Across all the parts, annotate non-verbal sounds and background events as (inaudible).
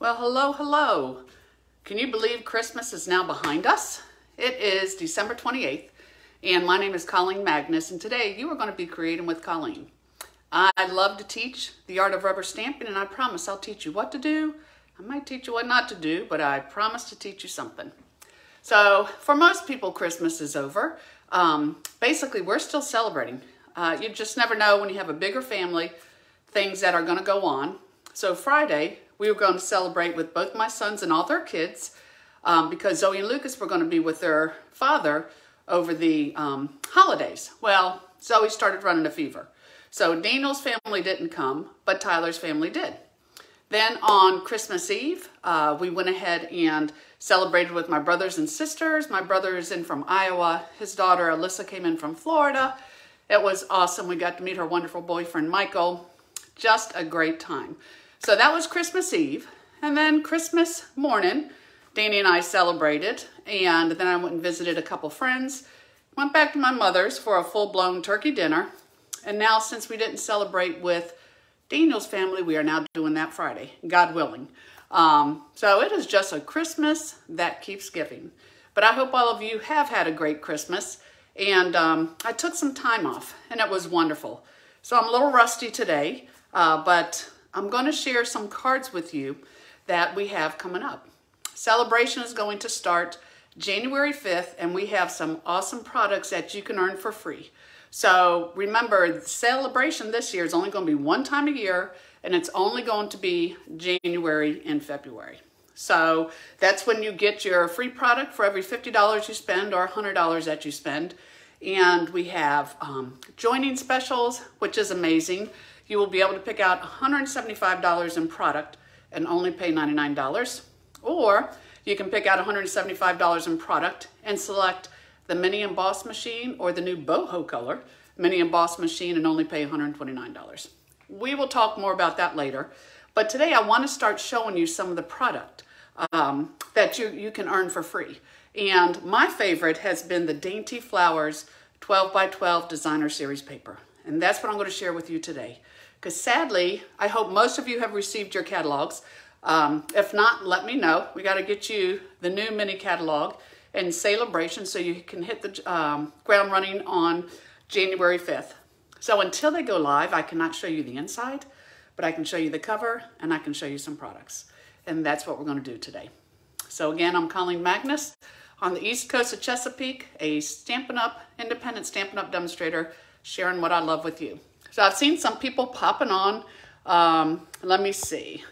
Well, hello, hello. Can you believe Christmas is now behind us? It is December 28th, and my name is Colleen Magness, and today you are going to be creating with Colleen. I love to teach the art of rubber stamping, and I promise I'll teach you what to do. I might teach you what not to do, but I promise to teach you something. So, for most people, Christmas is over. Um, basically, we're still celebrating. Uh, you just never know when you have a bigger family, things that are going to go on. So, Friday, we were going to celebrate with both my sons and all their kids um, because Zoe and Lucas were going to be with their father over the um, holidays. Well, Zoe started running a fever. So, Daniel's family didn't come, but Tyler's family did. Then on Christmas Eve, uh, we went ahead and celebrated with my brothers and sisters. My brother is in from Iowa. His daughter Alyssa came in from Florida. It was awesome. We got to meet her wonderful boyfriend, Michael. Just a great time. So that was Christmas Eve. And then Christmas morning, Danny and I celebrated. And then I went and visited a couple friends. Went back to my mother's for a full-blown turkey dinner. And now since we didn't celebrate with Daniel's family, we are now doing that Friday, God willing. Um, so it is just a Christmas that keeps giving. But I hope all of you have had a great Christmas. And um, I took some time off, and it was wonderful. So I'm a little rusty today, uh, but I'm going to share some cards with you that we have coming up. Sale-a-Bration is going to start January 5th, and we have some awesome products that you can earn for free. So remember, Sale-a-Bration this year is only going to be one time a year, and it's only going to be January and February. So that's when you get your free product for every $50 you spend or $100 that you spend. And we have um, joining specials, which is amazing. You will be able to pick out $175 in product and only pay $99. Or you can pick out $175 in product and select the mini emboss machine or the new boho color mini emboss machine and only pay $129. We will talk more about that later. But today I want to start showing you some of the product um, that you, you can earn for free. And my favorite has been the Dainty Flowers 12 by 12 Designer Series paper. And that's what I'm going to share with you today. Because sadly, I hope most of you have received your catalogs. Um, if not, let me know. We got to get you the new mini catalog and Sale-a-Bration so you can hit the um, ground running on January 5th. So until they go live, I cannot show you the inside, but I can show you the cover and I can show you some products. And that's what we're going to do today. So again, I'm Colleen Magness on the east coast of Chesapeake, a Stampin' Up! independent Stampin' Up! demonstrator, sharing what I love with you. So I've seen some people popping on. Um, let me see.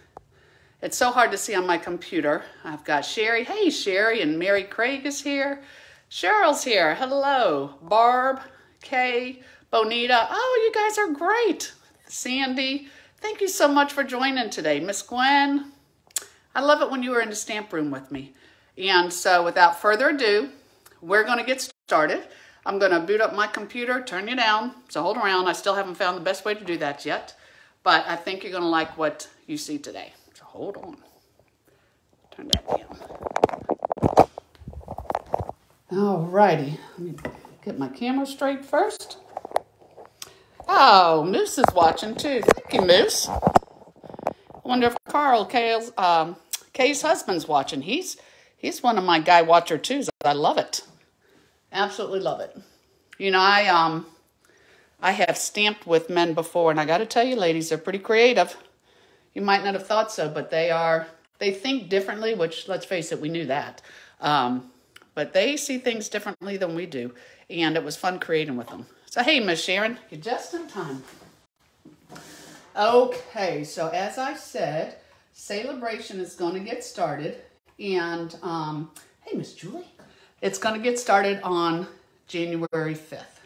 It's so hard to see on my computer. I've got Sherry. Hey, Sherry, and Mary Craig is here. Cheryl's here. Hello. Barb, Kay, Bonita. Oh, you guys are great. Sandy, thank you so much for joining today. Miss Gwen, I love it when you are in the stamp room with me. And so without further ado, we're going to get started. I'm to boot up my computer, turn you down. So hold around. I still haven't found the best way to do that yet. But I think you're to like what you see today. So Hold on. Turn that down. All righty. Let me get my camera straight first. Oh, Moose is watching too. Thank you, Moose. I wonder if Carl, Kay's, um, Kay's husband's watching. He's he's one of my guy watcher twos. I love it. Absolutely love it. You know, I um I have stamped with men before, and I got to tell you, ladies, they're pretty creative. You might not have thought so, but they are, they think differently, which let's face it, we knew that. Um, but they see things differently than we do. And it was fun creating with them. So, hey, Miss Sharon, you're just in time. Okay, so as I said, Sale-a-Bration is going to get started. And, um, hey, Miss Julie, it's going to get started on January 5th.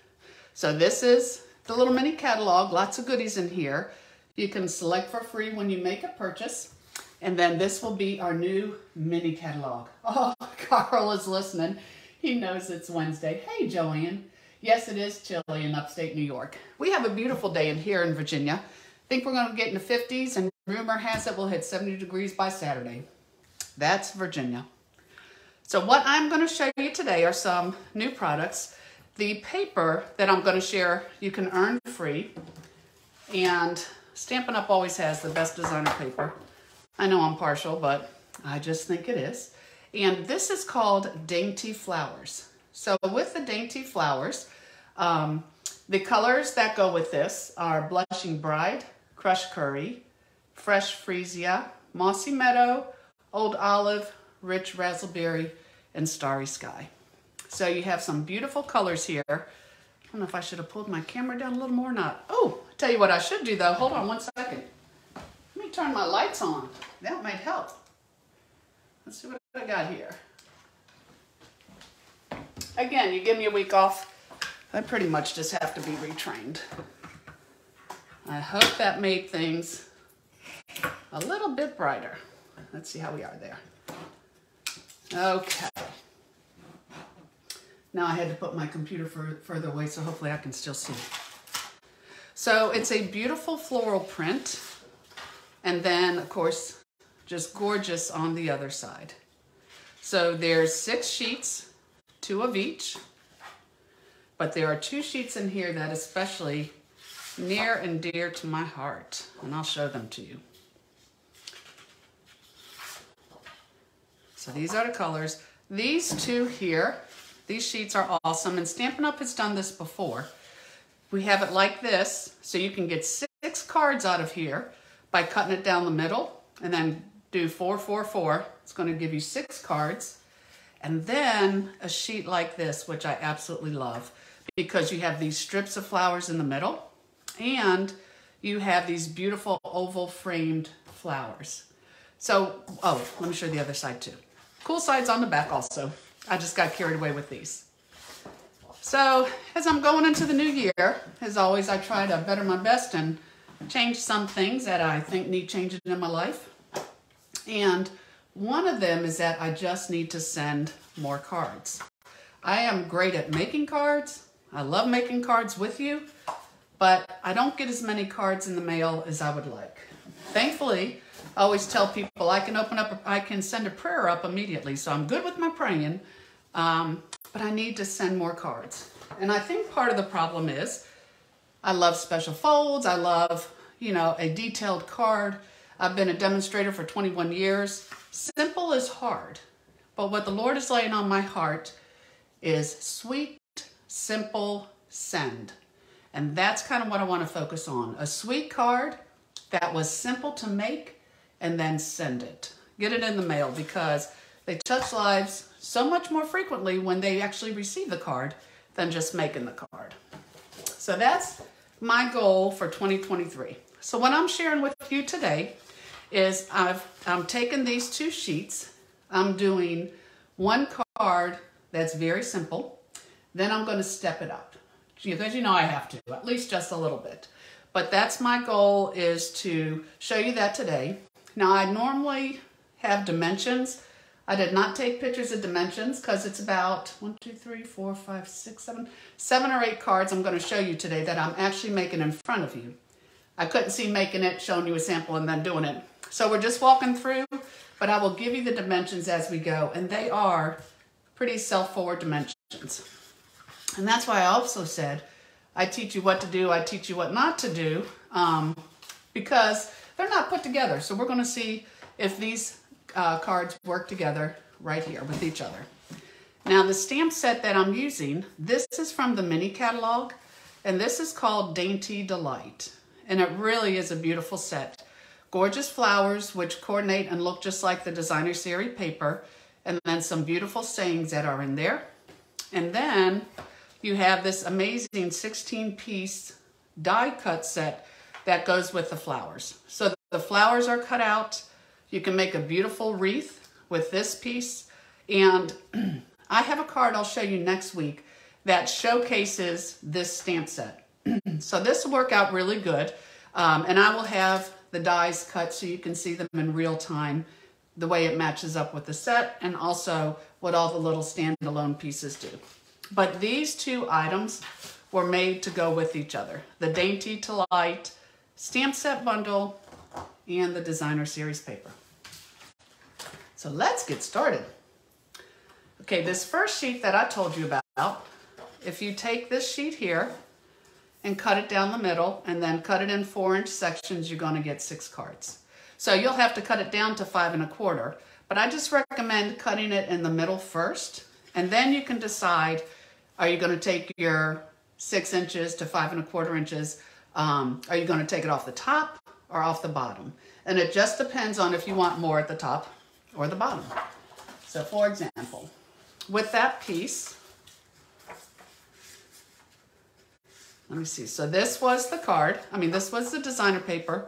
So this is the little mini catalog, lots of goodies in here. You can select for free when you make a purchase. And then this will be our new mini catalog. (laughs) Oh, Carl is listening. He knows it's Wednesday. Hey, Joanne. Yes, it is chilly in upstate New York. We have a beautiful day in here in Virginia. I think we're going to get in the 50s, and rumor has it we'll hit 70 degrees by Saturday. That's Virginia. So what I'm going to show you today are some new products. The paper that I'm going to share, you can earn free. And Stampin' Up! always has the best designer paper. I know I'm partial, but I just think it is. And this is called Dainty Flowers. So with the Dainty Flowers, um, the colors that go with this are Blushing Bride, Crushed Curry, Fresh Freesia, Mossy Meadow, Old Olive, Rich Razzleberry, and Starry Sky. So you have some beautiful colors here. I don't know if I should have pulled my camera down a little more or not. Oh, tell you what I should do though. Hold on one second. Let me turn my lights on. That might help. Let's see what I got here. Again, you give me a week off. I pretty much just have to be retrained. I hope that made things a little bit brighter. Let's see how we are there. Okay. Now I had to put my computer further away, so hopefully I can still see. So it's a beautiful floral print. And then, of course, just gorgeous on the other side. So there's six sheets, two of each. But there are two sheets in here that especially near and dear to my heart. And I'll show them to you. So these are the colors. These two here, these sheets are awesome. And Stampin' Up! has done this before. We have it like this, so you can get six cards out of here by cutting it down the middle and then do four, four, four. It's gonna give you six cards. And then a sheet like this, which I absolutely love because you have these strips of flowers in the middle and you have these beautiful oval framed flowers. So, oh, let me show you the other side too. Cool sides on the back also. I just got carried away with these. So as I'm going into the new year, as always, I try to better my best and change some things that I think need changing in my life. And one of them is that I just need to send more cards. I am great at making cards. I love making cards with you, but I don't get as many cards in the mail as I would like. Thankfully, I always tell people I can open up, I can send a prayer up immediately. So I'm good with my praying, um, but I need to send more cards. And I think part of the problem is I love special folds. I love, you know, a detailed card. I've been a demonstrator for 21 years. Simple is hard, but what the Lord is laying on my heart is sweet, simple, send. And that's kind of what I want to focus on. A sweet card that was simple to make and then send it. Get it in the mail because they touch lives so much more frequently when they actually receive the card than just making the card. So that's my goal for 2023. So what I'm sharing with you today is I've I'm taking these two sheets. I'm doing one card that's very simple. Then I'm going to step it up because you know I have to, at least just a little bit. But that's my goal is to show you that today. Now I normally have dimensions. I did not take pictures of dimensions because it's about one, two, three, four, five, six, seven, seven or eight cards I'm going to show you today that I'm actually making in front of you. I couldn't see making it, showing you a sample, and then doing it. So we're just walking through, but I will give you the dimensions as we go, and they are pretty self-forward dimensions. And that's why I also said I teach you what to do, I teach you what not to do, um, because they're not put together. So we're going to see if these uh, cards work together right here with each other. Now the stamp set that I'm using, this is from the mini catalog, and this is called Dainty Delight. And it really is a beautiful set. Gorgeous flowers, which coordinate and look just like the designer series paper, and then some beautiful sayings that are in there. And then you have this amazing 16 piece die cut set that goes with the flowers. So the flowers are cut out. You can make a beautiful wreath with this piece. And (clears throat) I have a card I'll show you next week that showcases this stamp set. (clears throat) so this will work out really good. Um, and I will have the dies cut so you can see them in real time, the way it matches up with the set and also what all the little standalone pieces do. But these two items were made to go with each other. The Dainty Delight stamp set bundle, and the designer series paper. So let's get started. Okay, this first sheet that I told you about, if you take this sheet here and cut it down the middle and then cut it in four inch sections, you're gonna get six cards. So you'll have to cut it down to five and a quarter. But I just recommend cutting it in the middle first. And then you can decide, are you gonna take your six inches to five and a quarter inches? Um, are you gonna take it off the top or off the bottom? And it just depends on if you want more at the top or the bottom. So for example, with that piece, let me see. So this was the card. I mean, this was the designer paper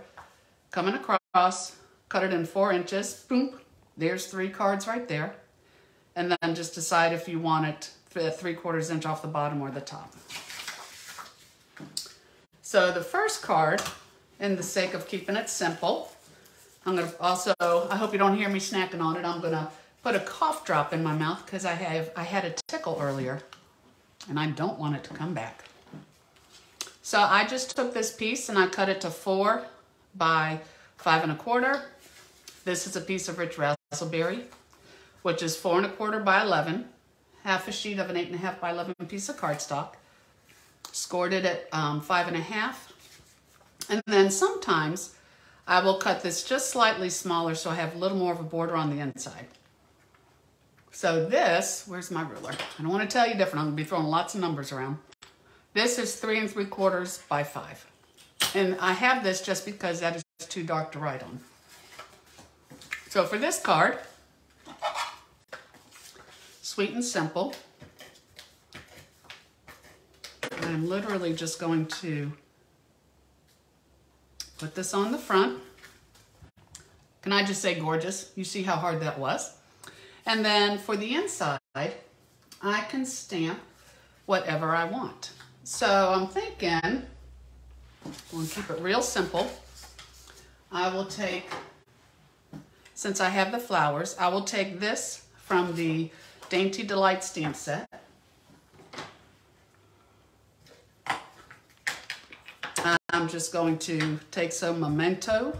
coming across, cut it in four inches, boom, there's three cards right there. And then just decide if you want it three quarters inch off the bottom or the top. So the first card, in the sake of keeping it simple, I'm gonna also, I hope you don't hear me snacking on it, I'm gonna put a cough drop in my mouth because I have I had a tickle earlier and I don't want it to come back. So I just took this piece and I cut it to four by five and a quarter. This is a piece of Rich Razzleberry, which is four and a quarter by 11, half a sheet of an eight and a half by 11 piece of cardstock. Scored it at um, five and a half. And then sometimes I will cut this just slightly smaller so I have a little more of a border on the inside. So this, where's my ruler? I don't want to tell you different. I'm going to be throwing lots of numbers around. This is three and three quarters by five. And I have this just because that is too dark to write on. So for this card, sweet and simple, I'm literally just going to put this on the front. Can I just say gorgeous? You see how hard that was? And then for the inside, I can stamp whatever I want. So I'm thinking, we'll keep it real simple. I will take, since I have the flowers, I will take this from the Dainty Delight stamp set. I'm just going to take some Memento,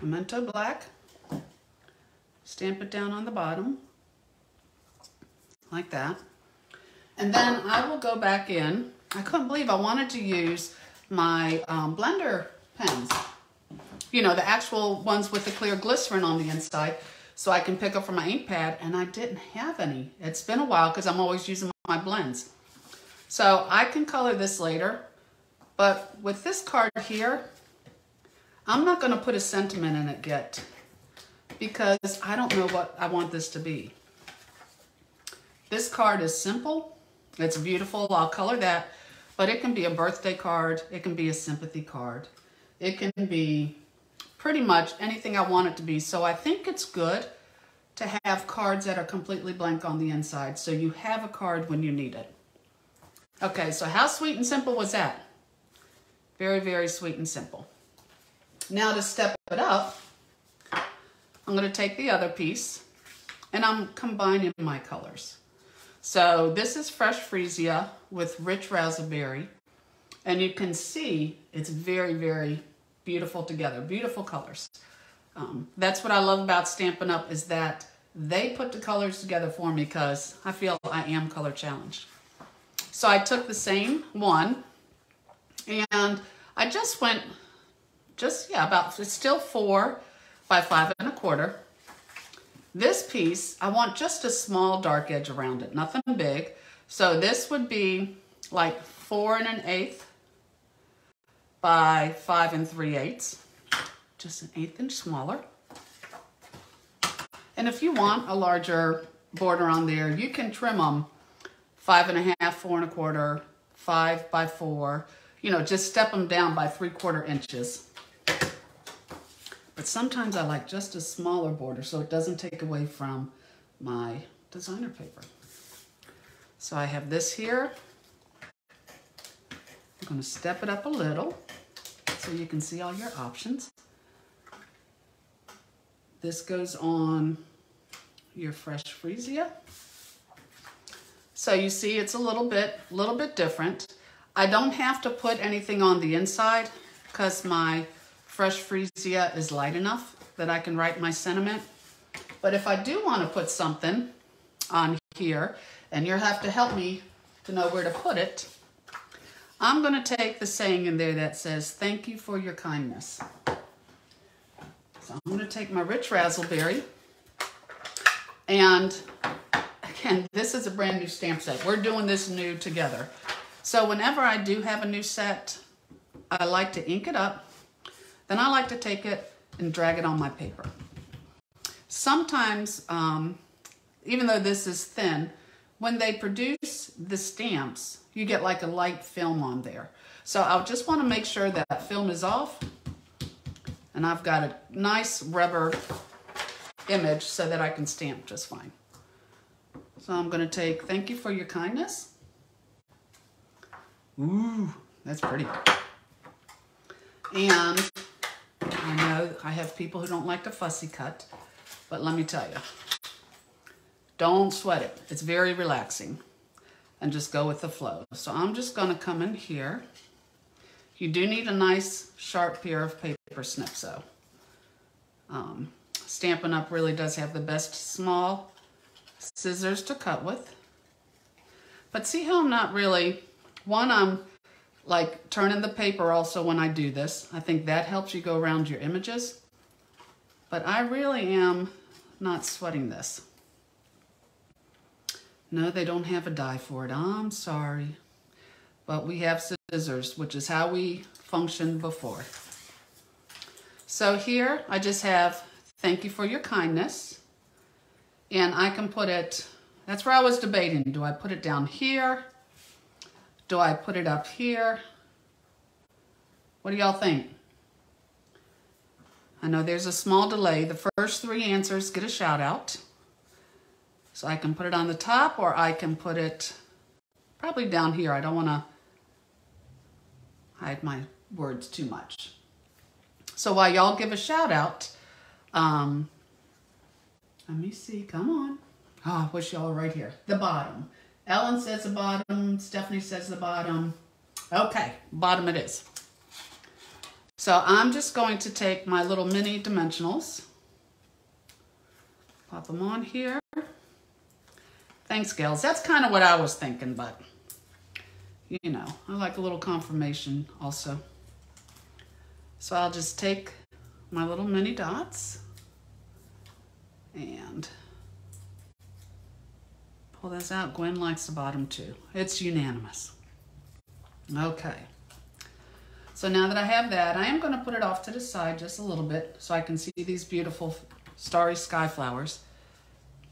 Memento Black, stamp it down on the bottom, like that. And then I will go back in. I couldn't believe I wanted to use my um, blender pens. You know, the actual ones with the clear glycerin on the inside so I can pick up from my ink pad and I didn't have any. It's been a while because I'm always using my blends. So I can color this later, but with this card here, I'm not gonna put a sentiment in it yet because I don't know what I want this to be. This card is simple, it's beautiful, I'll color that, but it can be a birthday card, it can be a sympathy card, it can be pretty much anything I want it to be. So I think it's good to have cards that are completely blank on the inside so you have a card when you need it. Okay, so how sweet and simple was that? Very, very sweet and simple. Now to step it up, I'm going to take the other piece and I'm combining my colors. So this is Fresh Freesia with Rich Razzleberry. And you can see it's very, very beautiful together, beautiful colors. Um, that's what I love about Stampin' Up! is that they put the colors together for me because I feel I am color challenged. So I took the same one and I just went, just, yeah, about, it's still four by five and a quarter. This piece, I want just a small dark edge around it, nothing big. So this would be like four and an eighth by five and three eighths, just an eighth inch smaller. And if you want a larger border on there, you can trim them five and a half, four and a quarter, five by four, you know, just step them down by three quarter inches. But sometimes I like just a smaller border so it doesn't take away from my designer paper. So I have this here. I'm gonna step it up a little so you can see all your options. This goes on your Fresh Freesia. So you see it's a little bit, little bit different. I don't have to put anything on the inside because my Fresh Freesia is light enough that I can write my sentiment. But if I do want to put something on here, and you'll have to help me to know where to put it, I'm going to take the saying in there that says, thank you for your kindness. So I'm gonna take my Rich Razzleberry and again, this is a brand new stamp set. We're doing this new together. So whenever I do have a new set, I like to ink it up. Then I like to take it and drag it on my paper. Sometimes, um, even though this is thin, when they produce the stamps, you get like a light film on there. So I'll just want to make sure that film is off. And I've got a nice rubber image so that I can stamp just fine. So I'm going to take thank you for your kindness. Ooh, that's pretty. And I know I have people who don't like the fussy cut, but let me tell you, don't sweat it. It's very relaxing. And just go with the flow. So I'm just going to come in here. You do need a nice sharp pair of paper snips though. Um, Stampin' Up! really does have the best small scissors to cut with. But see how I'm not really, one, I'm like turning the paper also when I do this. I think that helps you go around your images. But I really am not sweating this. No, they don't have a die for it. I'm sorry. But we have scissors, which is how we functioned before. So here I just have thank you for your kindness. And I can put it, that's where I was debating. Do I put it down here? Do I put it up here? What do y'all think? I know there's a small delay. The first three answers get a shout out. So I can put it on the top or I can put it probably down here. I don't want to hide my words too much. So while y'all give a shout out, um, let me see, come on. Oh, I wish y'all were right here. The bottom. Ellen says the bottom, Stephanie says the bottom. Okay, bottom it is. So I'm just going to take my little mini dimensionals, pop them on here. Thanks, gals. That's kind of what I was thinking, but you know, I like a little confirmation also. So I'll just take my little mini dots and pull this out. Gwen likes the bottom too. It's unanimous. Okay. So now that I have that, I am going to put it off to the side just a little bit so I can see these beautiful starry sky flowers.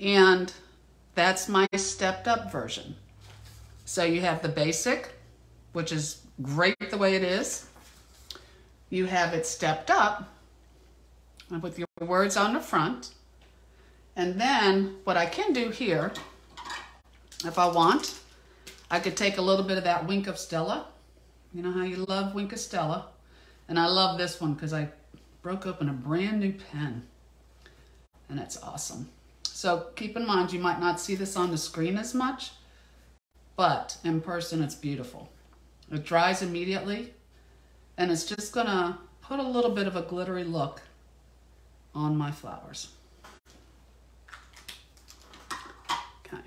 And that's my stepped up version. So you have the basic, which is great the way it is. You have it stepped up with your words on the front. And then what I can do here, if I want, I could take a little bit of that Wink of Stella. You know how you love Wink of Stella. And I love this one because I broke open a brand new pen. And it's awesome. So keep in mind, you might not see this on the screen as much, but in person it's beautiful. It dries immediately and it's just gonna put a little bit of a glittery look on my flowers. Okay,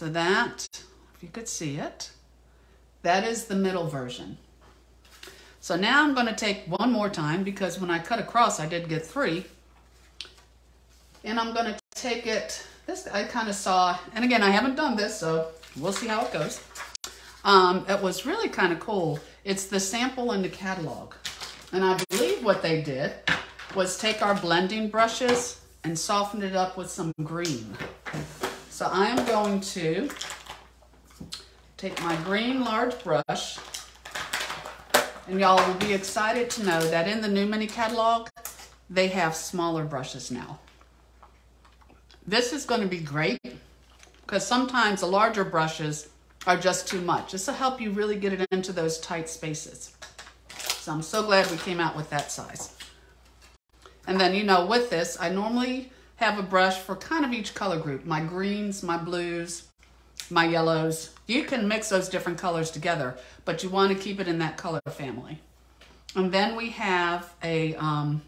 so that, if you could see it, that is the middle version. So now I'm gonna take one more time because when I cut across, I did get three. And I'm gonna take it, this I kind of saw, and again, I haven't done this, so we'll see how it goes. Um, it was really kind of cool. It's the sample in the catalog. And I believe what they did was take our blending brushes and soften it up with some green. So I am going to take my green large brush and y'all will be excited to know that in the new mini catalog, they have smaller brushes now. This is going to be great because sometimes the larger brushes are just too much. This will help you really get it into those tight spaces. So I'm so glad we came out with that size. And then, you know, with this, I normally have a brush for kind of each color group. My greens, my blues, my yellows. You can mix those different colors together, but you want to keep it in that color family. And then we have a, um,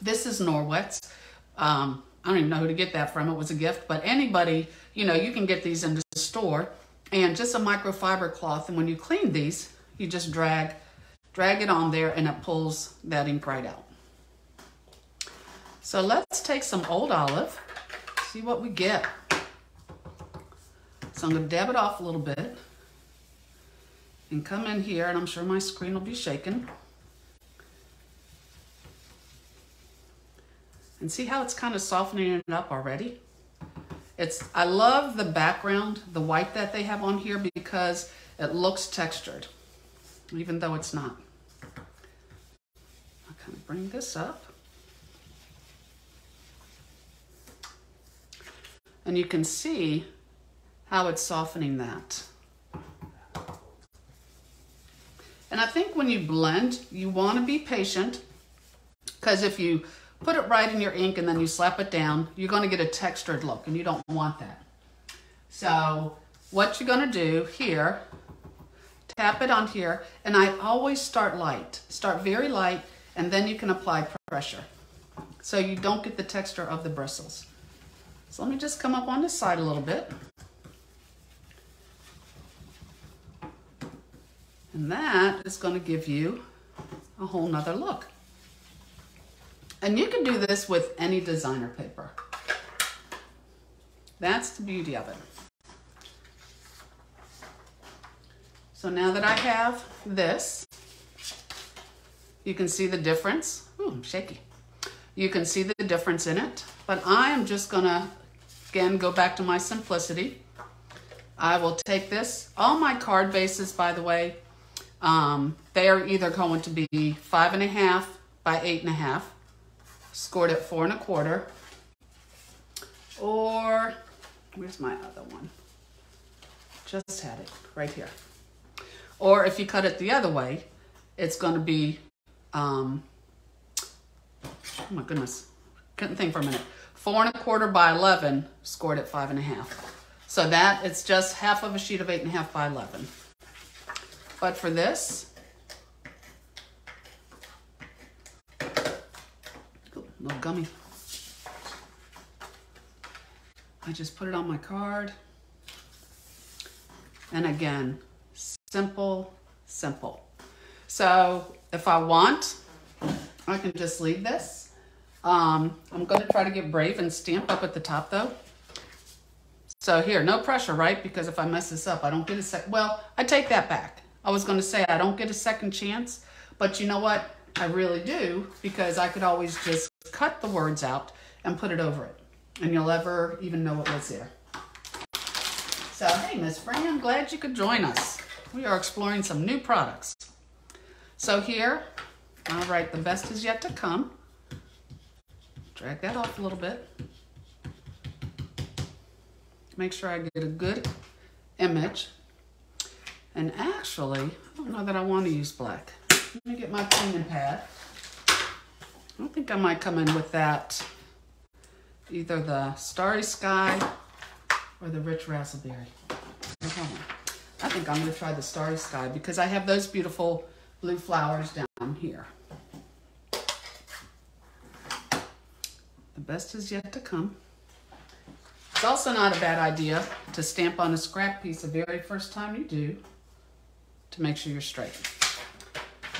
this is Norwex. Um, I don't even know who to get that from. It was a gift, but anybody, you know, you can get these in the store and just a microfiber cloth. And when you clean these, you just drag, drag it on there and it pulls that ink right out. So let's take some old olive, see what we get. So I'm gonna dab it off a little bit and come in here and I'm sure my screen will be shaking. And see how it's kind of softening it up already? It's, I love the background, the white that they have on here because it looks textured, even though it's not. I'll kind of bring this up. And you can see how it's softening that. And I think when you blend, you want to be patient because if you put it right in your ink and then you slap it down, you're going to get a textured look and you don't want that. So what you're going to do here, tap it on here, and I always start light. Start very light and then you can apply pressure. So you don't get the texture of the bristles. So let me just come up on this side a little bit. And that is going to give you a whole nother look. And you can do this with any designer paper. That's the beauty of it. So now that I have this, you can see the difference. Ooh, I'm shaky. You can see the difference in it, but I am just gonna, again, go back to my simplicity. I will take this, all my card bases, by the way, um, they are either going to be five and a half by eight and a half, scored at four and a quarter, or where's my other one? Just had it right here. Or if you cut it the other way, it's going to be, um, oh my goodness, couldn't think for a minute. Four and a quarter by 11, scored at five and a half. So that, it's just half of a sheet of eight and a half by 11. But for this, little gummy. I just put it on my card. And again, simple, simple. So if I want, I can just leave this. Um, I'm going to try to get brave and stamp up at the top though. So here, no pressure, right? Because if I mess this up, I don't get a sec. Well, I take that back. I was going to say I don't get a second chance, but you know what? I really do because I could always just cut the words out and put it over it. And you'll never even know it was there. So, hey, Miss Fran, glad you could join us. We are exploring some new products. So here, all right, the best is yet to come. Drag that off a little bit. Make sure I get a good image. And actually, I don't know that I want to use black. Let me get my cleaning pad. I think I might come in with that, either the Starry Sky or the Rich Razzleberry. I think I'm going to try the Starry Sky because I have those beautiful blue flowers down here. The best is yet to come. It's also not a bad idea to stamp on a scrap piece the very first time you do to make sure you're straight.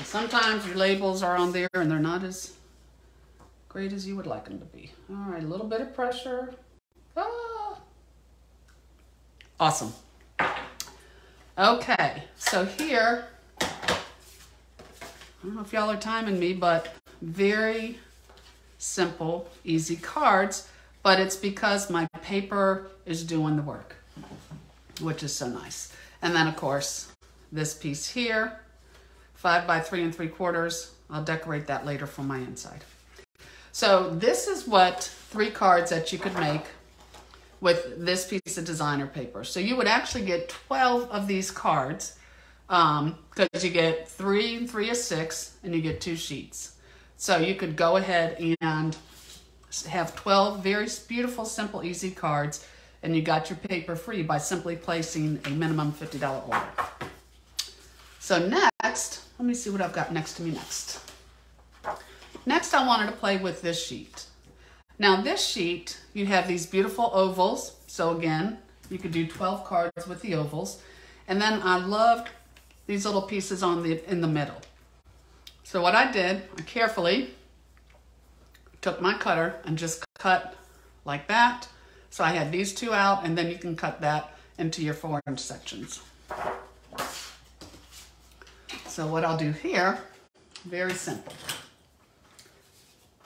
Sometimes your labels are on there and they're not as great as you would like them to be. All right, a little bit of pressure. Ah. Awesome. Okay, so here, I don't know if y'all are timing me, but very simple, easy cards, but it's because my paper is doing the work, which is so nice. And then of course, this piece here, five by three and three quarters. I'll decorate that later for my inside. So this is what three cards that you could make with this piece of designer paper. So you would actually get 12 of these cards because um, you get three and three is six and you get two sheets. So you could go ahead and have 12 very beautiful, simple, easy cards and you got your paper free by simply placing a minimum $50 order. So next, let me see what I've got next to me next. Next, I wanted to play with this sheet. Now this sheet, you have these beautiful ovals. So again, you could do 12 cards with the ovals. And then I loved these little pieces on the in the middle. So what I did, I carefully took my cutter and just cut like that. So I had these two out and then you can cut that into your four inch sections. So what I'll do here, very simple.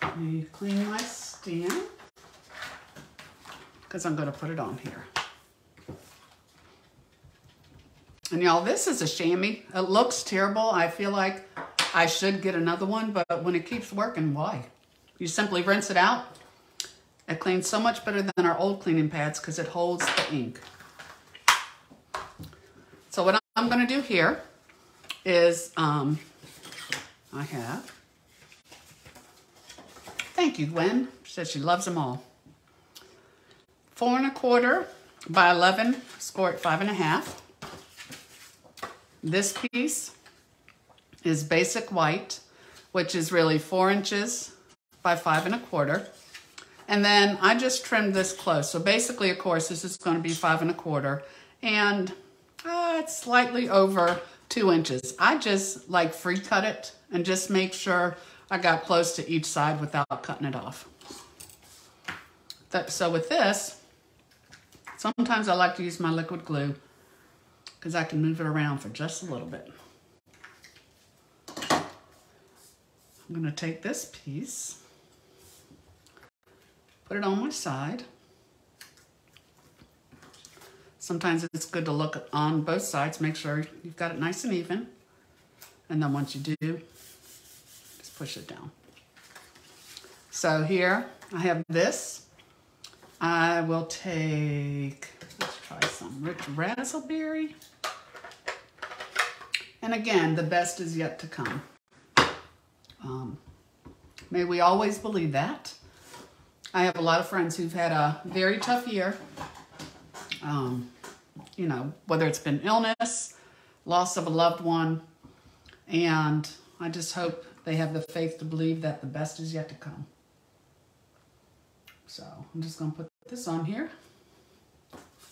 Let me clean my stand because I'm going to put it on here. And y'all, this is a chamois. It looks terrible. I feel like I should get another one, but when it keeps working, why? You simply rinse it out. It cleans so much better than our old cleaning pads because it holds the ink. So what I'm going to do here is um, I have, thank you, Gwen. She says she loves them all. Four and a quarter by 11, score at five and a half. This piece is basic white, which is really four inches by five and a quarter. And then I just trimmed this close. So basically, of course, this is going to be five and a quarter. And uh, it's slightly over two inches. I just like free cut it and just make sure I got close to each side without cutting it off. That, so with this, sometimes I like to use my liquid glue because I can move it around for just a little bit. I'm going to take this piece, put it on my side. Sometimes it's good to look on both sides, make sure you've got it nice and even. And then once you do, just push it down. So here I have this. I will take, let's try some Rich Razzleberry. And again, the best is yet to come. Um, may we always believe that. I have a lot of friends who've had a very tough year. Um, you know, whether it's been illness, loss of a loved one, and I just hope they have the faith to believe that the best is yet to come. So I'm just going to put this on here.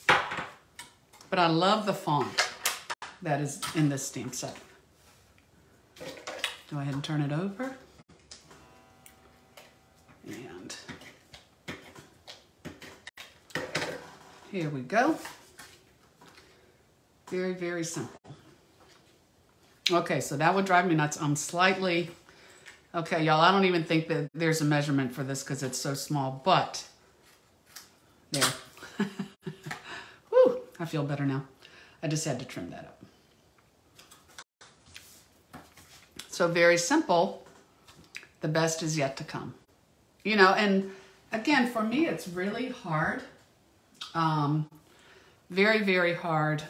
But I love the font that is in this stamp set. Go ahead and turn it over. And here we go. Very, very simple. Okay, so that would drive me nuts. I'm slightly, okay, y'all, I don't even think that there's a measurement for this because it's so small, but there. (laughs) Whew, I feel better now. I just had to trim that up. So very simple. The best is yet to come. You know, and again, for me, it's really hard. Um, very, very hard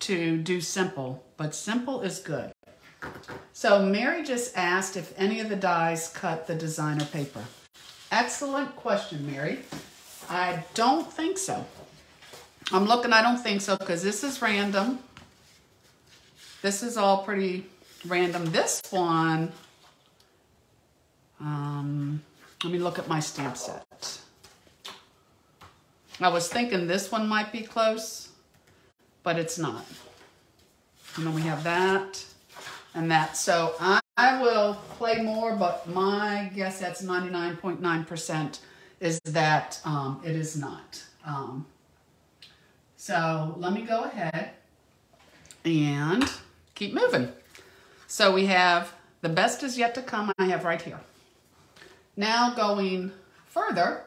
to do simple, but simple is good. So Mary just asked if any of the dies cut the designer paper. Excellent question, Mary. I don't think so. I'm looking, I don't think so, because this is random. This is all pretty random. This one, um, let me look at my stamp set. I was thinking this one might be close, but it's not. And then we have that and that. So I, I will play more, but my guess that's 99.9% is that um, it is not. Um, so let me go ahead and keep moving. So we have the best is yet to come I have right here. Now going further,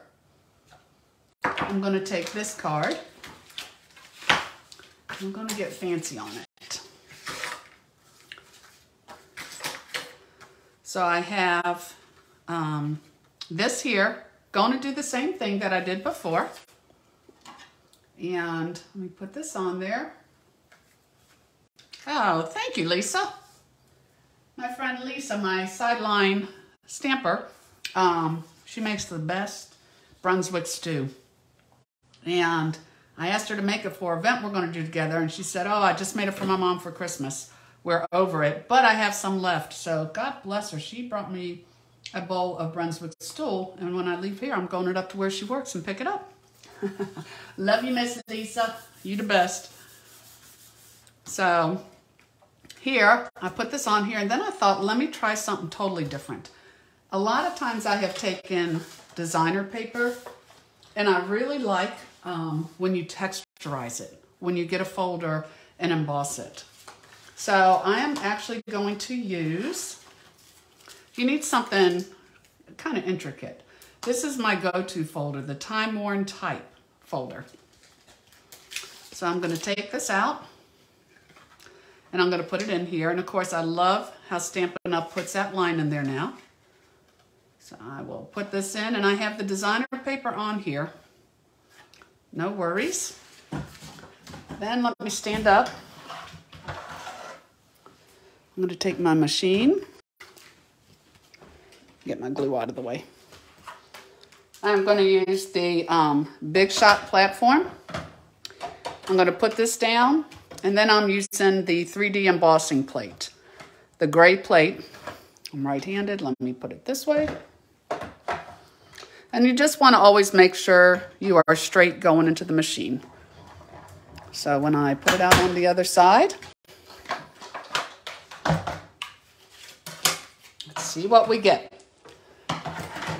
I'm going to take this card. I'm going to get fancy on it. So I have um, this here. Going to do the same thing that I did before. And let me put this on there. Oh, thank you, Lisa my friend Lisa, my sideline stamper, um, she makes the best Brunswick stew. And I asked her to make it for an event we're going to do together. And she said, oh, I just made it for my mom for Christmas. We're over it. But I have some left. So God bless her. She brought me a bowl of Brunswick stew. And when I leave here, I'm going it up to where she works and pick it up. (laughs) Love you, Miss Lisa. You the best. So here, I put this on here, and then I thought, let me try something totally different. a lot of times I have taken designer paper and I really like um, when you texturize it, when you get a folder and emboss it. So I am actually going to use, you need something kind of intricate. This is my go-to folder, the Time Worn Type folder. So I'm gonna take this out and I'm gonna put it in here. And of course I love how Stampin' Up! puts that line in there now. So I will put this in and I have the designer paper on here. No worries. Then let me stand up. I'm going to take my machine, get my glue out of the way. I'm going to use the um, Big Shot platform. I'm going to put this down, and then I'm using the 3D embossing plate, the gray plate. I'm right-handed. Let me put it this way. And you just want to always make sure you are straight going into the machine. So when I put it out on the other side, let's see what we get.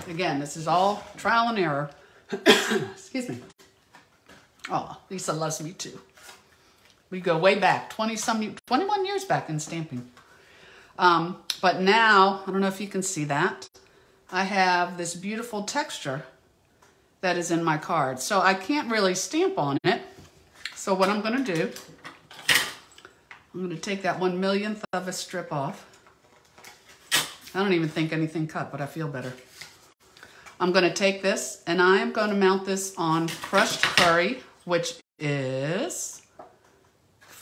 Again, this is all trial and error. (coughs) Excuse me. Oh, Lisa loves me too. We go way back, 20 some, 21 years back in stamping. Um, but now, I don't know if you can see that. I have this beautiful texture that is in my card. So I can't really stamp on it. So what I'm gonna do, I'm gonna take that one millionth of a strip off. I don't even think anything cut, but I feel better. I'm gonna take this and I am gonna mount this on crushed curry, which is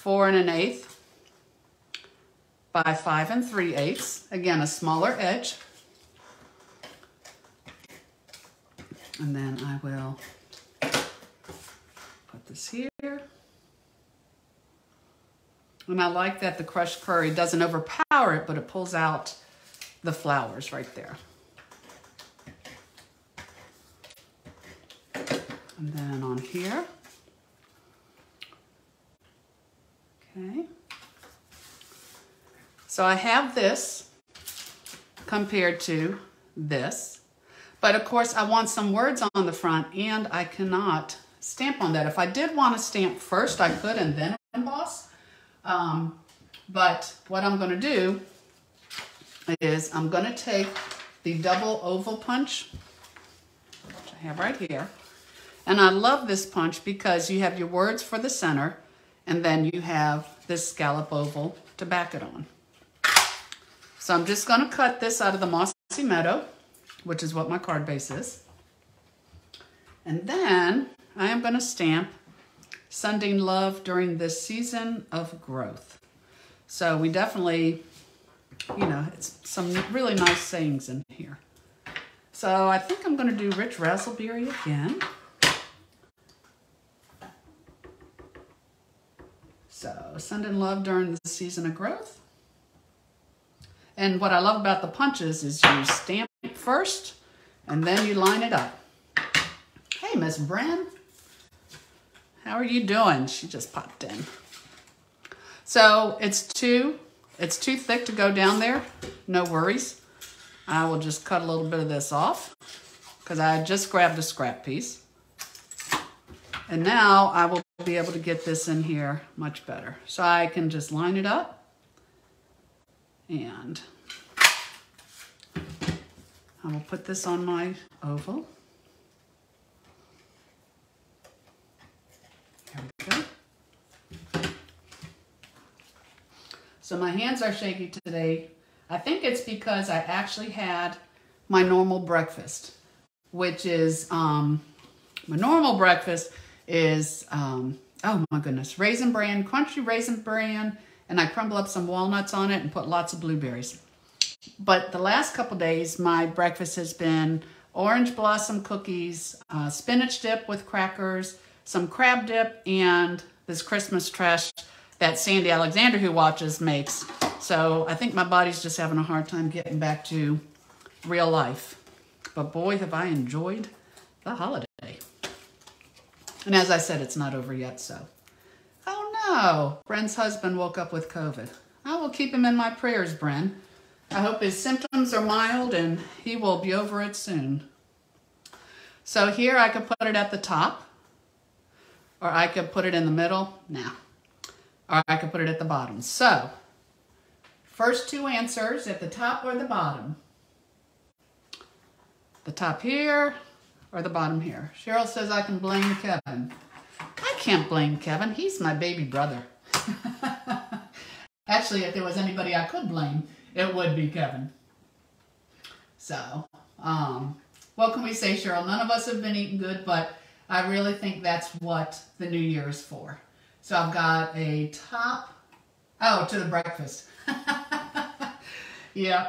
four and an eighth by five and three eighths. Again, a smaller edge. And then I will put this here. And I like that the crushed curry doesn't overpower it, but it pulls out the flowers right there. And then on here. Okay. So I have this compared to this. But of course, I want some words on the front and I cannot stamp on that. If I did want to stamp first, I could and then emboss. Um, but what I'm going to do is I'm going to take the double oval punch, which I have right here. And I love this punch because you have your words for the center and then you have this scallop oval to back it on. So I'm just going to cut this out of the Mossy Meadow which is what my card base is. And then I am going to stamp sending love during this season of growth. So we definitely, you know, it's some really nice sayings in here. So I think I'm going to do Rich Razzleberry again. So send in love during the season of growth. And what I love about the punches is you stamp first and then you line it up. Hey, Miss Bren. How are you doing? She just popped in. So it's too, it's too thick to go down there. No worries. I will just cut a little bit of this off because I just grabbed a scrap piece. And now I will be able to get this in here much better. So I can just line it up and I will put this on my oval. There we go. So my hands are shaky today. I think it's because I actually had my normal breakfast, which is, um, my normal breakfast is, um, oh my goodness, raisin bran, crunchy raisin bran, and I crumble up some walnuts on it and put lots of blueberries. But the last couple days, my breakfast has been orange blossom cookies, uh, spinach dip with crackers, some crab dip, and this Christmas trash that Sandy Alexander, who watches, makes. So I think my body's just having a hard time getting back to real life. But boy, have I enjoyed the holiday. And as I said, it's not over yet, so. Oh no, Bren's husband woke up with COVID. I will keep him in my prayers, Bren. I hope his symptoms are mild and he will be over it soon. So here I could put it at the top, or I could put it in the middle, now, or I could put it at the bottom. So, first two answers at the top or the bottom. The top here or the bottom here. Cheryl says I can blame Kevin. I can't blame Kevin. He's my baby brother. (laughs) Actually, if there was anybody I could blame, it would be Kevin. So, um, what can we say, Cheryl? None of us have been eating good, but I really think that's what the new year is for. So I've got a top, oh, to the breakfast. (laughs) yeah.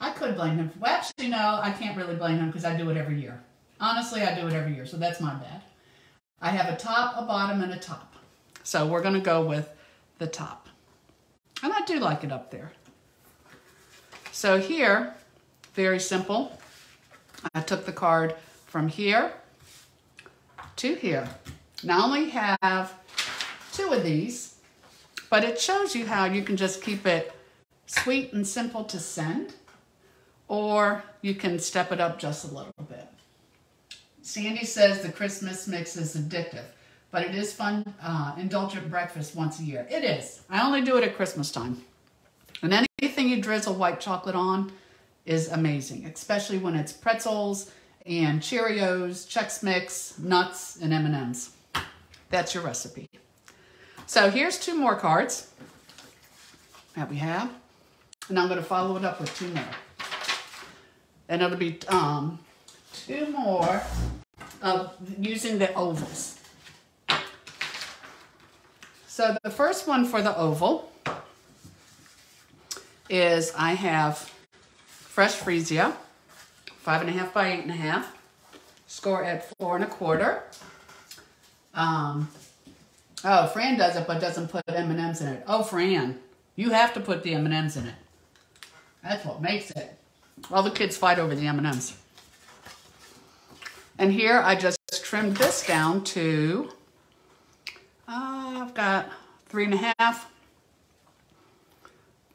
I could blame him. Well, actually, no, I can't really blame him because I do it every year. Honestly, I do it every year, so that's my bad. I have a top, a bottom, and a top. So we're going to go with the top. And I do like it up there. So here, very simple. I took the card from here to here. Now I only have two of these, but it shows you how you can just keep it sweet and simple to send, or you can step it up just a little bit. Sandy says the Christmas mix is addictive, but it is fun, uh, indulgent breakfast once a year. It is. I only do it at Christmas time. And anything you drizzle white chocolate on is amazing, especially when it's pretzels and Cheerios, Chex Mix, nuts, and M&Ms. That's your recipe. So here's two more cards that we have. And I'm going to follow it up with two more. And it'll be um, two more of using the ovals. So the first one for the oval is I have fresh freesia, five and a half by eight and a half. Score at four and a quarter. Um, oh, Fran does it, but doesn't put M&Ms in it. Oh, Fran, you have to put the M&Ms in it. That's what makes it. All the kids fight over the M&Ms. And here I just trimmed this down to, uh, I've got three and a half,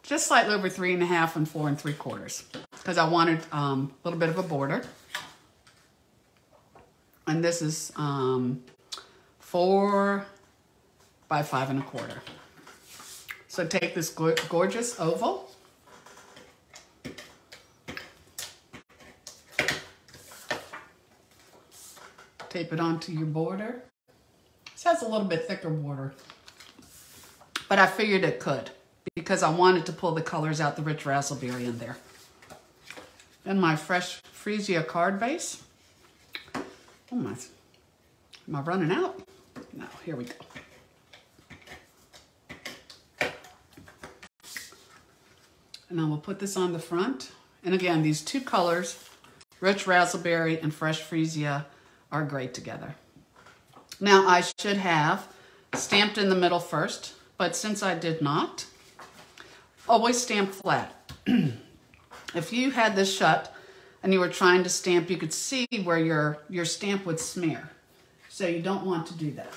just slightly over three and a half and four and three quarters because I wanted um, a little bit of a border. And this is um, four by five and a quarter. So take this gorgeous oval. Tape it onto your border. This has a little bit thicker border, but I figured it could because I wanted to pull the colors out the Rich Razzleberry in there. And my fresh Freesia card base. Oh my, am I running out? No, here we go. And I will put this on the front. And again, these two colors, Rich Razzleberry and fresh Freesia, are great together. Now I should have stamped in the middle first, but since I did not, always stamp flat. (clears throat) if you had this shut and you were trying to stamp, you could see where your, your stamp would smear. So you don't want to do that.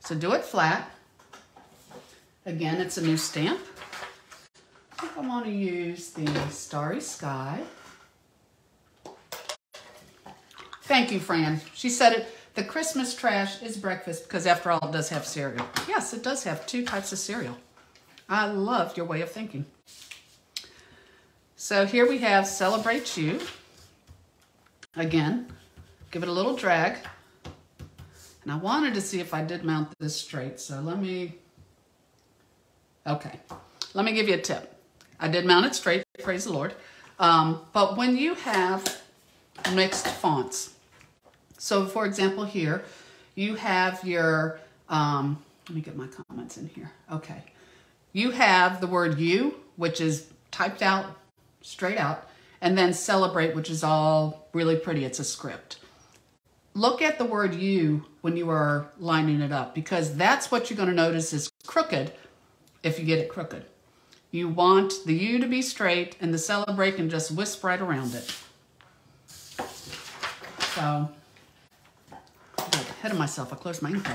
So do it flat. Again, it's a new stamp. I think I want to use the Starry Sky. Thank you, Fran. She said it. The Christmas trash is breakfast because after all, it does have cereal. Yes, it does have two types of cereal. I love your way of thinking. So here we have Celebrate You. Again, give it a little drag. And I wanted to see if I did mount this straight. So let me, okay. Let me give you a tip. I did mount it straight, praise the Lord. Um, but when you have mixed fonts, so for example here, you have your, um, let me get my comments in here. Okay you have the word you, which is typed out straight out, and then celebrate, which is all really pretty. It's a script. Look at the word you when you are lining it up because that's what you're going to notice is crooked if you get it crooked. You want the U to be straight and the celebrate can just wisp right around it. So, ahead of myself. I closed my ink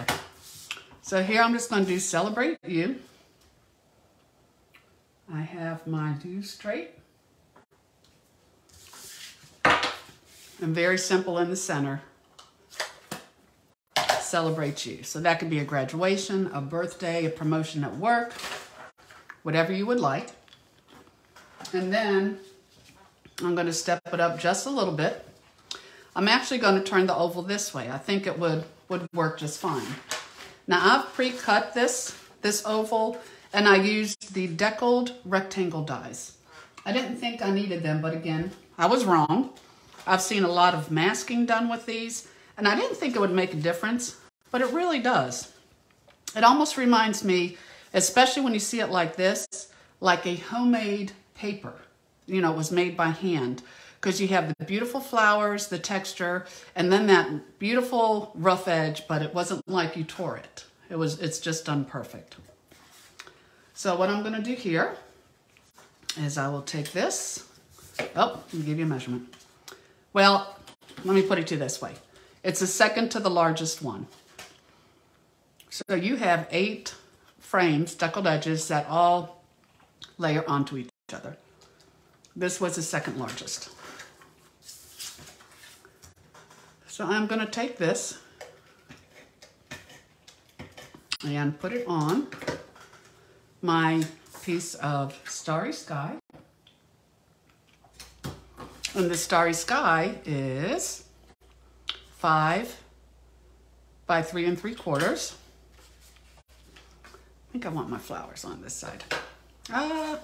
So here I'm just going to do celebrate you. I have my do straight. And very simple in the center. Celebrate you. So that could be a graduation, a birthday, a promotion at work, whatever you would like. And then I'm going to step it up just a little bit. I'm actually going to turn the oval this way. I think it would, would work just fine. Now I've pre-cut this, this oval and I used the deckled rectangle dies. I didn't think I needed them, but again, I was wrong. I've seen a lot of masking done with these and I didn't think it would make a difference, but it really does. It almost reminds me, especially when you see it like this, like a homemade paper. You know, it was made by hand because you have the beautiful flowers, the texture, and then that beautiful rough edge, but it wasn't like you tore it. It was, it's just done perfect. So what I'm gonna do here is I will take this, oh, let me give you a measurement. Well, let me put it to you this way. It's the second to the largest one. So you have eight frames, deckled edges that all layer onto each other. This was the second largest. So I'm going to take this and put it on my piece of Starry Sky. And the Starry Sky is five by three and three quarters. I think I want my flowers on this side. Uh,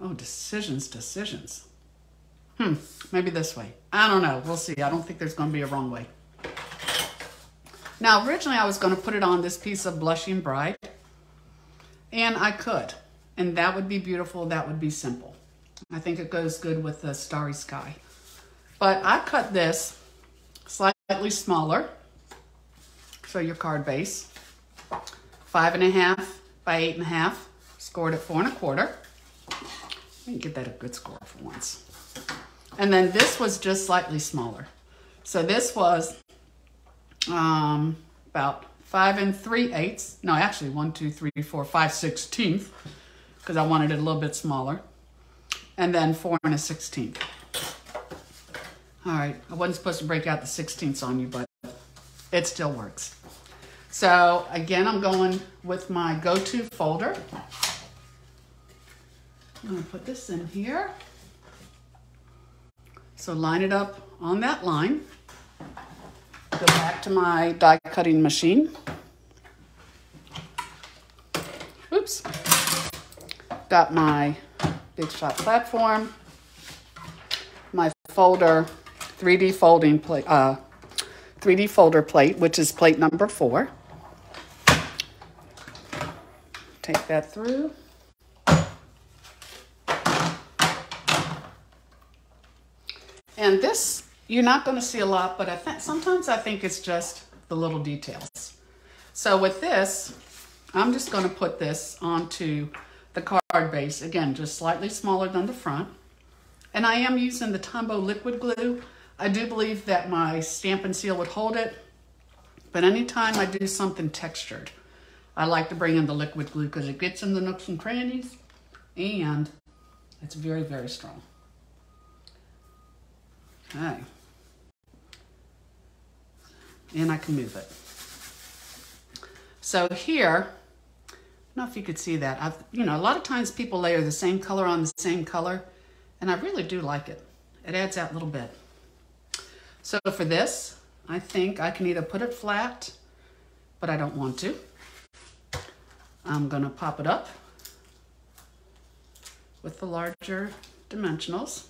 oh, decisions, decisions. Hmm, maybe this way. I don't know. We'll see. I don't think there's going to be a wrong way. Now, originally I was going to put it on this piece of Blushing Bride. And I could. And that would be beautiful. That would be simple. I think it goes good with the starry sky. But I cut this slightly smaller. So your card base. Five and a half by eight and a half. Scored at four and a quarter. Let me get that a good score for once. And then this was just slightly smaller. So this was um, about five and three eighths. No, actually one, two, three, four, five sixteenth, because I wanted it a little bit smaller. And then four and a sixteenth. All right, I wasn't supposed to break out the sixteenths on you, but it still works. So again, I'm going with my go-to folder. I'm gonna put this in here. So line it up on that line. Go back to my die cutting machine. Oops. Got my Big Shot platform, my folder, 3D folding plate, uh, 3D folder plate, which is plate number four. Take that through. And this, you're not going to see a lot, but I think sometimes I think it's just the little details. So with this, I'm just going to put this onto the card base. Again, just slightly smaller than the front. And I am using the Tombow liquid glue. I do believe that my Stampin' Seal would hold it. But anytime I do something textured, I like to bring in the liquid glue because it gets in the nooks and crannies and it's very, very strong. Okay. And I can move it. So here, I don't know if you could see that. I've, you know, a lot of times people layer the same color on the same color, and I really do like it. It adds that little bit. So for this, I think I can either put it flat, but I don't want to. I'm gonna pop it up with the larger dimensionals.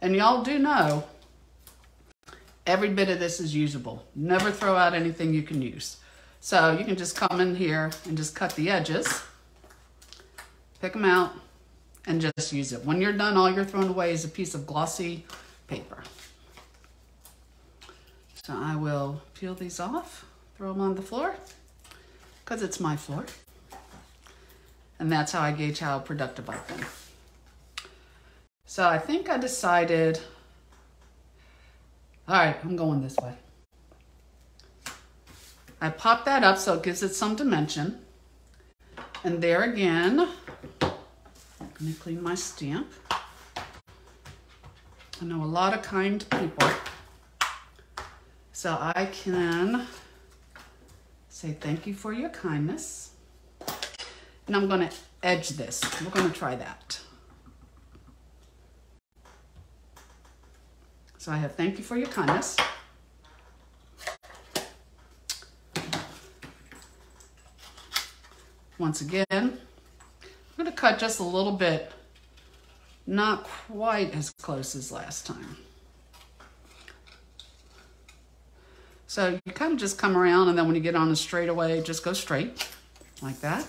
And y'all do know every bit of this is usable. Never throw out anything you can use. So you can just come in here and just cut the edges, pick them out, and just use it. When you're done, all you're throwing away is a piece of glossy paper. So I will peel these off, throw them on the floor, because it's my floor. And that's how I gauge how productive I've been. So I think I decided, all right, I'm going this way. I pop that up so it gives it some dimension. And there again, I'm gonna clean my stamp. I know a lot of kind people. So I can say thank you for your kindness. And I'm to edge this. We're to try that. So I have thank you for your kindness. Once again, I'm going to cut just a little bit, not quite as close as last time. So you kind of just come around and then when you get on the straightaway, just go straight like that.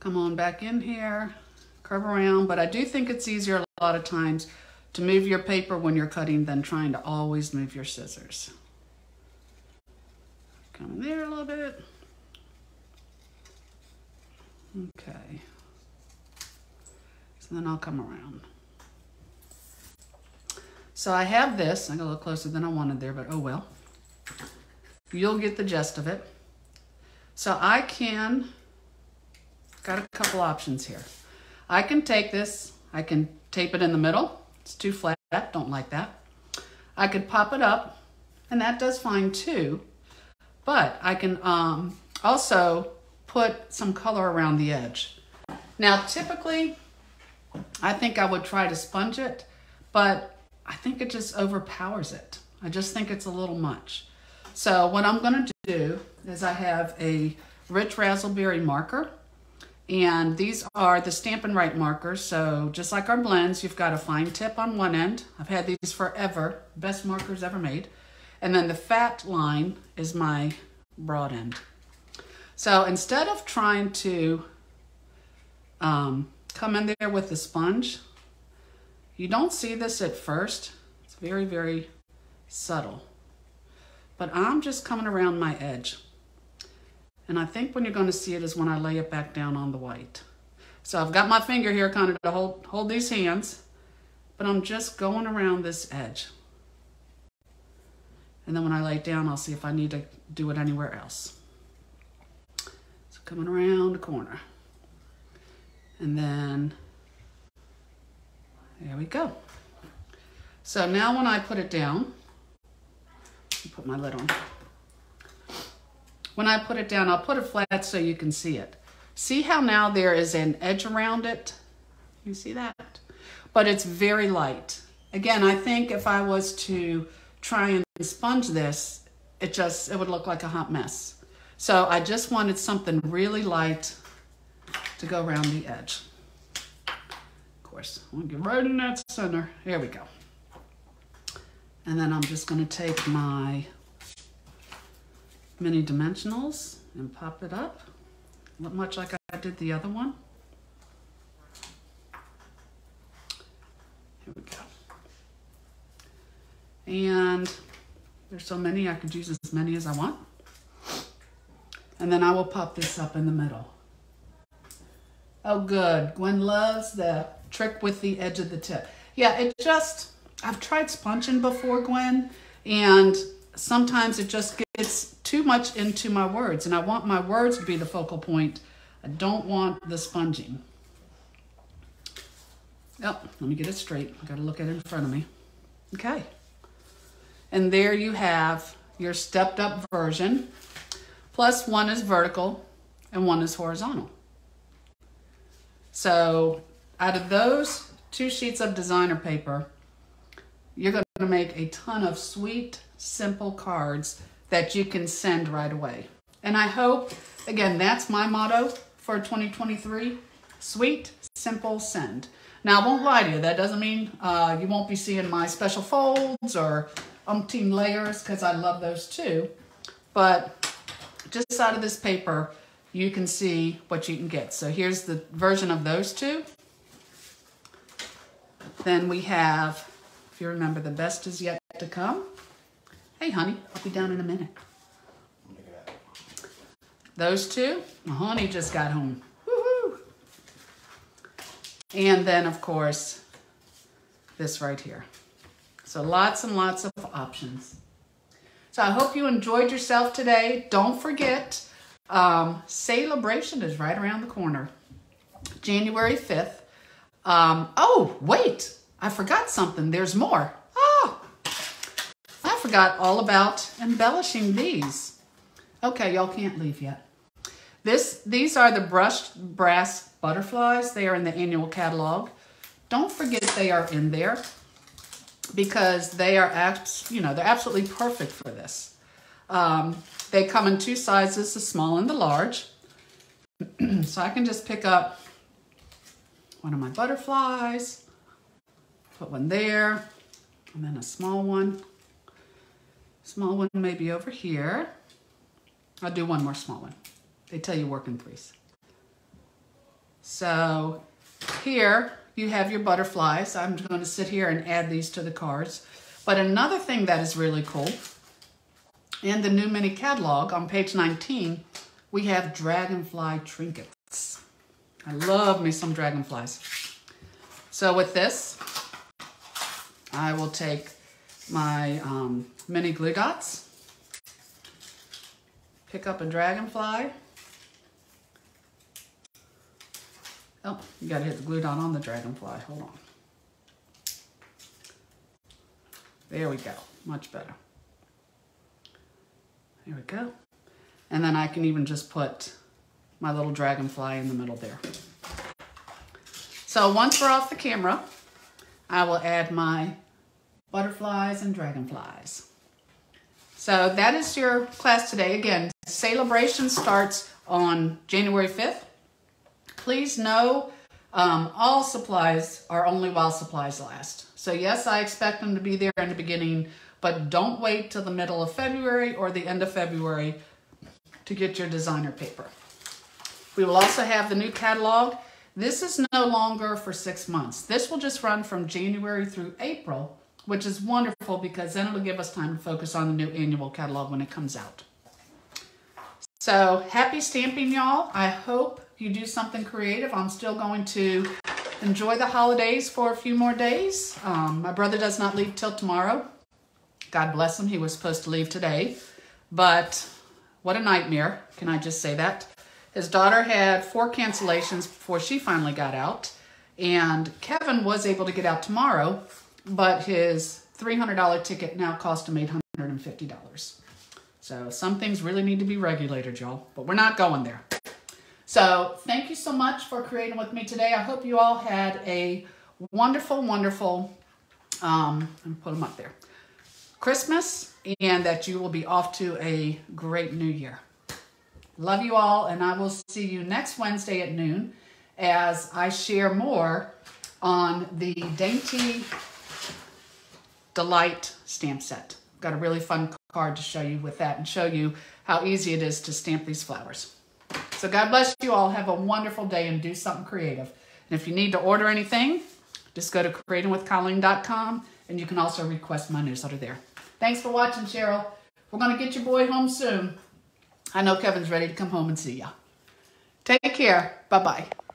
Come on back in here, curve around, but I do think it's easier a lot of times to move your paper when you're cutting than trying to always move your scissors. Come in there a little bit. Okay. So then I'll come around. So I have this. I got a little closer than I wanted there, but oh well. You'll get the gist of it. So I can, got a couple options here. I can take this, I can tape it in the middle. It's too flat, don't like that. I could pop it up, and that does fine too. But I can um, also put some color around the edge. Now, typically, I think I would try to sponge it, but I think it just overpowers it. I just think it's a little much. So what I'm going to do is I have a Rich Razzleberry marker and these are the Stampin' Write markers. So just like our blends, you've got a fine tip on one end. I've had these forever, best markers ever made. And then the fat line is my broad end. So instead of trying to um, come in there with the sponge, you don't see this at first. It's very, very subtle. But I'm just coming around my edge. And I think when you're going to see it is when I lay it back down on the white. So I've got my finger here kind of to hold, hold these hands, but I'm just going around this edge. And then when I lay it down, I'll see if I need to do it anywhere else. So coming around the corner. And then there we go. So now when I put it down, put my lid on. When I put it down, I'll put it flat so you can see it. See how now there is an edge around it? You see that? But it's very light. Again, I think if I was to try and sponge this, it just, it would look like a hot mess. So I just wanted something really light to go around the edge Of course. I'm gonna get right in that center. Here we go. And then I'm just gonna take my mini dimensionals and pop it up, much like I did the other one. Here we go. And there's so many, I could use as many as I want. And then I will pop this up in the middle. Oh, good. Gwen loves the trick with the edge of the tip. Yeah, it just, I've tried sponging before, Gwen, and sometimes it just gets much into my words, and I want my words to be the focal point. I don't want the sponging. Oh, let me get it straight. I gotta look at it in front of me. Okay. And there you have your stepped up version. Plus one is vertical and one is horizontal. So out of those two sheets of designer paper, you're going to make a ton of sweet, simple cards that you can send right away. And I hope, again, that's my motto for 2023, sweet, simple, send. Now, I won't lie to you. That doesn't mean uh, you won't be seeing my special folds or umpteen layers because I love those too. But just out of this paper, you can see what you can get. So here's the version of those two. Then we have, if you remember, the best is yet to come. Hey, honey, I'll be down in a minute. Those two. Honey just got home. Woohoo! And then, of course, this right here. So lots and lots of options. So I hope you enjoyed yourself today. Don't forget, Um, Sale-a-Bration is right around the corner. January 5th. Um, oh, wait, I forgot something. There's more. Forgot all about embellishing these. Okay, y'all can't leave yet. This, these are the brushed brass butterflies. They are in the annual catalog. Don't forget they are in there because they are, abs you know, they're absolutely perfect for this. Um, they come in two sizes, the small and the large. (clears throat) so I can just pick up one of my butterflies, put one there, and then a small one. Small one maybe over here. I'll do one more small one. They tell you work in threes. So here you have your butterflies. I'm going to sit here and add these to the cards. But another thing that is really cool, in the new mini catalog on page 19, we have dragonfly trinkets. I love me some dragonflies. So with this, I will take my um, mini glue dots, pick up a dragonfly, Oh, you gotta hit the glue dot on the dragonfly. Hold on. There we go. Much better. There we go. And then I can even just put my little dragonfly in the middle there. So once we're off the camera, I will add my butterflies and dragonflies. So that is your class today. Again, Sale-a-Bration starts on January 5th please know um, all supplies are only while supplies last. So yes, I expect them to be there in the beginning, but don't wait till the middle of February or the end of February to get your designer paper. We will also have the new catalog. This is no longer for six months. This will just run from January through April, which is wonderful because then it'll give us time to focus on the new annual catalog when it comes out. So happy stamping, y'all. I hope you do something creative. I'm still going to enjoy the holidays for a few more days. Um, my brother does not leave till tomorrow. God bless him. He was supposed to leave today. But what a nightmare. Can I just say that? His daughter had four cancellations before she finally got out. And Kevin was able to get out tomorrow, but his $300 ticket now cost him $850. So some things really need to be regulated, y'all. But we're not going there. So thank you so much for creating with me today. I hope you all had a wonderful, wonderful, um, me put them up there, Christmas, and that you will be off to a great new year. Love you all, and I will see you next Wednesday at noon as I share more on the Dainty Delight stamp set. Got a really fun card to show you with that and show you how easy it is to stamp these flowers. So God bless you all. Have a wonderful day and do something creative. And if you need to order anything, just go to creatingwithcolleen.com and you can also request my newsletter there. Thanks for watching, Cheryl. We're going to get your boy home soon. I know Kevin's ready to come home and see ya. Take care. Bye-bye.